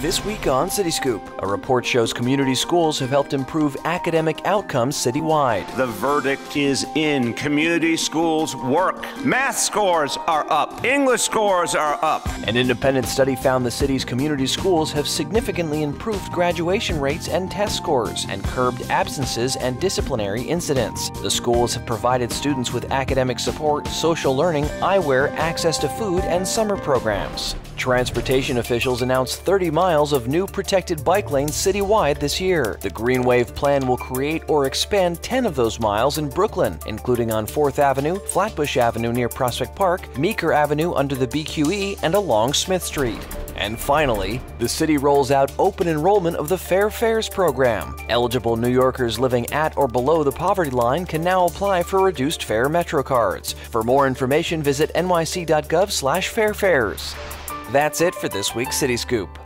This week on City Scoop, a report shows community schools have helped improve academic outcomes citywide. The verdict is in. Community schools work. Math scores are up. English scores are up. An independent study found the city's community schools have significantly improved graduation rates and test scores and curbed absences and disciplinary incidents. The schools have provided students with academic support, social learning, eyewear, access to food, and summer programs. Transportation officials announced 30 miles of new protected bike lanes citywide this year. The Green Wave plan will create or expand 10 of those miles in Brooklyn, including on 4th Avenue, Flatbush Avenue near Prospect Park, Meeker Avenue under the BQE, and along Smith Street. And finally, the city rolls out open enrollment of the Fair Fares program. Eligible New Yorkers living at or below the poverty line can now apply for reduced fare MetroCards. For more information, visit nyc.gov/fairfares. That's it for this week's City Scoop.